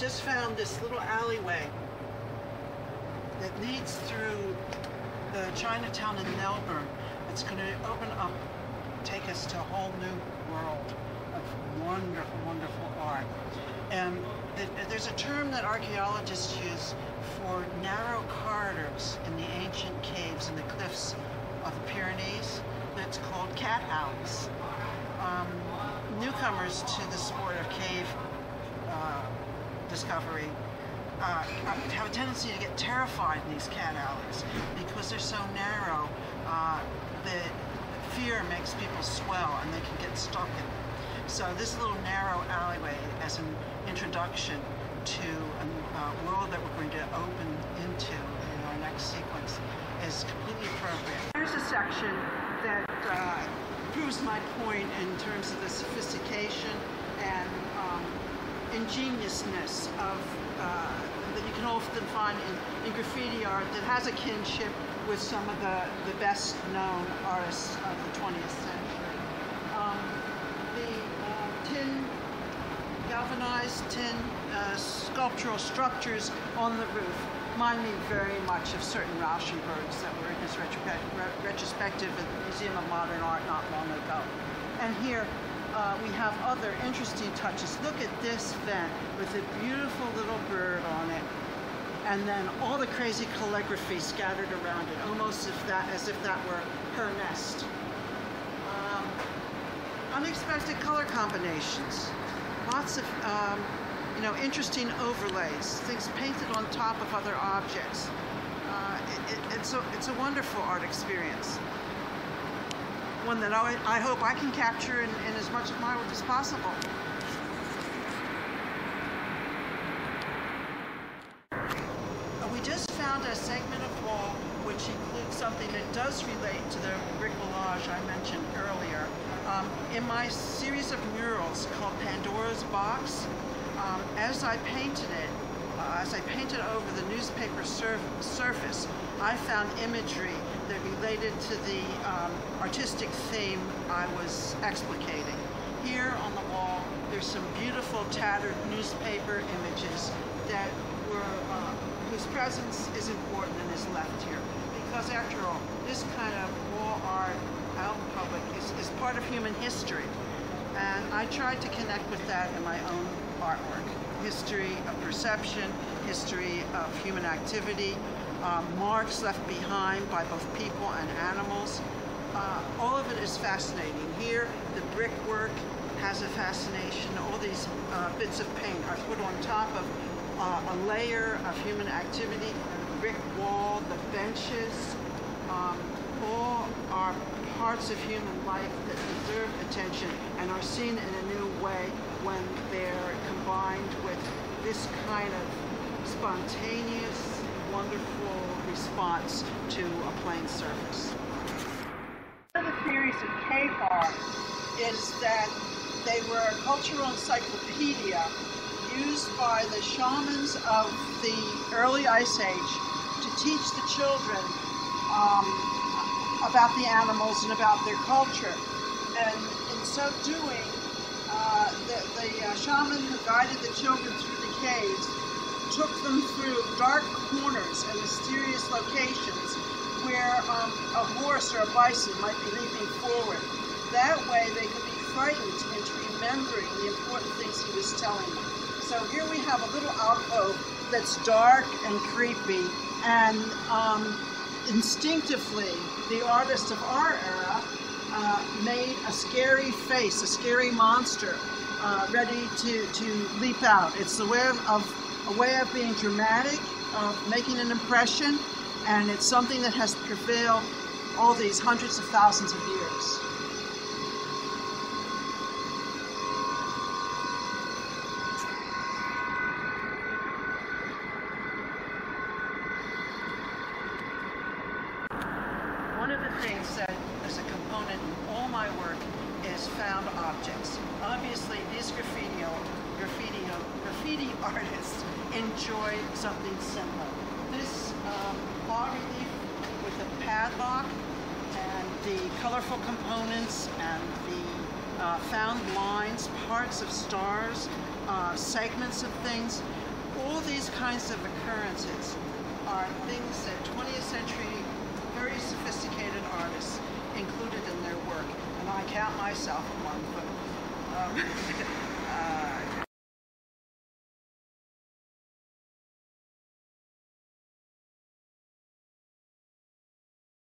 just found this little alleyway that leads through the Chinatown in Melbourne. It's going to open up, take us to a whole new world of wonderful, wonderful art. And there's a term that archaeologists use for narrow corridors in the ancient caves and the cliffs of the Pyrenees that's called cat alleys. Um, newcomers to the sport of cave uh, discovery uh, have a tendency to get terrified in these cat alleys because they're so narrow. Uh, fear makes people swell and they can get stuck in them. So this little narrow alleyway as an introduction to a uh, world that we're going to open into in our next sequence is completely appropriate. Here's a section that uh, proves my point in terms of the sophistication and um, of uh, that you can often find in, in, graffiti art that has a kinship with some of the, the best known artists of the 20th century. Um, the uh, tin, galvanized tin uh, sculptural structures on the roof remind me very much of certain Rauschenbergs that were in his retrospective at the Museum of Modern Art not long ago. And here uh, we have other interesting touches. Look at this vent with a beautiful little bird on it and then all the crazy calligraphy scattered around it, almost if that, as if that were her nest. Um, unexpected color combinations. Lots of um, you know, interesting overlays, things painted on top of other objects. Uh, it, it, it's, a, it's a wonderful art experience. One that I, I hope I can capture in, in as much of my work as possible. We just found a segment of wall which includes something that does relate to the bricolage I mentioned earlier. Um, in my series of murals called Pandora's Box, um, as I painted it, as I painted over the newspaper surf surface, I found imagery that related to the um, artistic theme I was explicating. Here on the wall, there's some beautiful tattered newspaper images that were, uh, whose presence is important and is left here. Because after all, this kind of wall art out in public is, is part of human history. And I tried to connect with that in my own artwork. History of perception, history of human activity, uh, marks left behind by both people and animals. Uh, all of it is fascinating. Here, the brickwork has a fascination. All these uh, bits of paint are put on top of uh, a layer of human activity. The brick wall, the benches, um, all are parts of human life that deserve attention and are seen in a new way when they're combined with this kind of spontaneous, wonderful response to a plain surface. One of the theories of art is that they were a cultural encyclopedia used by the shamans of the early Ice Age to teach the children um, about the animals and about their culture. And in so doing, uh, the, the uh, shaman who guided the children through the caves took them through dark corners and mysterious locations where um, a horse or a bison might be leaping forward. That way they could be frightened into remembering the important things he was telling them. So here we have a little alcove that's dark and creepy and um, instinctively the artists of our era uh, made a scary face, a scary monster, uh, ready to, to leap out. It's a way of, of, a way of being dramatic, of making an impression, and it's something that has prevailed all these hundreds of thousands of years. That is a component in all my work is found objects. Obviously, these graffiti, graffiti, graffiti artists enjoy something simple. This um, bas relief with a padlock and the colorful components and the uh, found lines, parts of stars, uh, segments of things all these kinds of occurrences are things that 20th century, sophisticated artists included in their work, and I count myself among them. Um, uh,